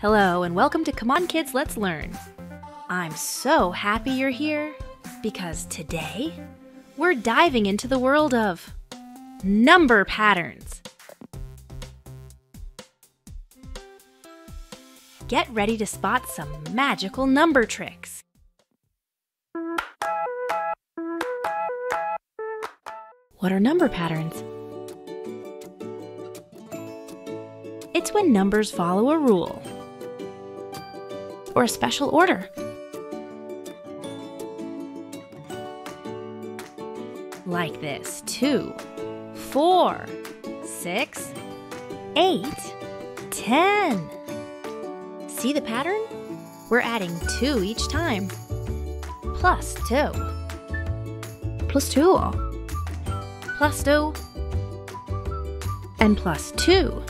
Hello, and welcome to Come On Kids, Let's Learn. I'm so happy you're here because today we're diving into the world of number patterns. Get ready to spot some magical number tricks. What are number patterns? It's when numbers follow a rule or a special order. Like this two, four, six, eight, ten. See the pattern? We're adding 2 each time. Plus 2. Plus 2. Plus 2. And plus 2.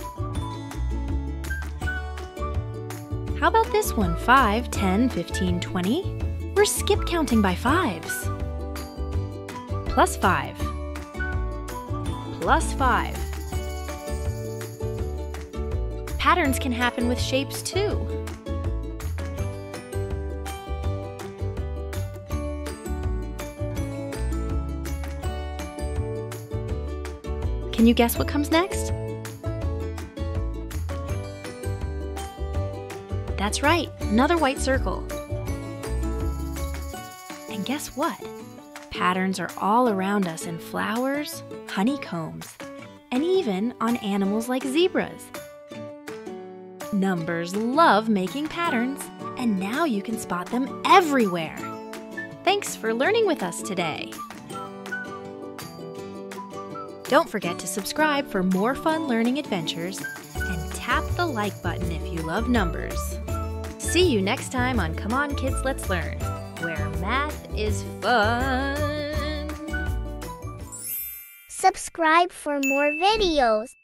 How about this one? 5, 10, 15, 20? We're skip counting by fives. Plus 5. Plus 5. Patterns can happen with shapes too. Can you guess what comes next? That's right, another white circle. And guess what? Patterns are all around us in flowers, honeycombs, and even on animals like zebras. Numbers love making patterns, and now you can spot them everywhere. Thanks for learning with us today. Don't forget to subscribe for more fun learning adventures like button if you love numbers. See you next time on Come On Kids Let's Learn, where math is fun. Subscribe for more videos.